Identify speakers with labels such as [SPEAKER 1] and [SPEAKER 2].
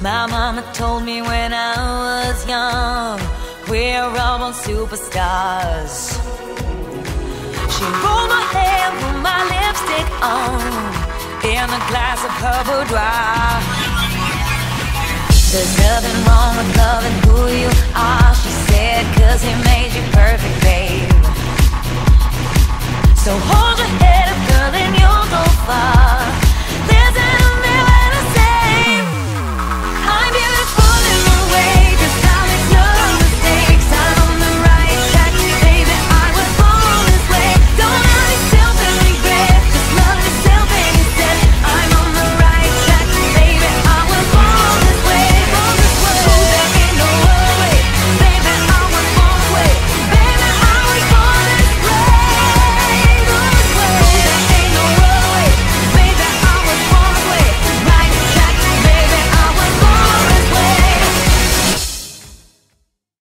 [SPEAKER 1] My mama told me when I was young, we're all on superstars. She rolled my hair, put my lipstick on, in a glass of her boudoir. There's nothing wrong with loving who you are, she said, cause he made you perfect, babe. So hold your head.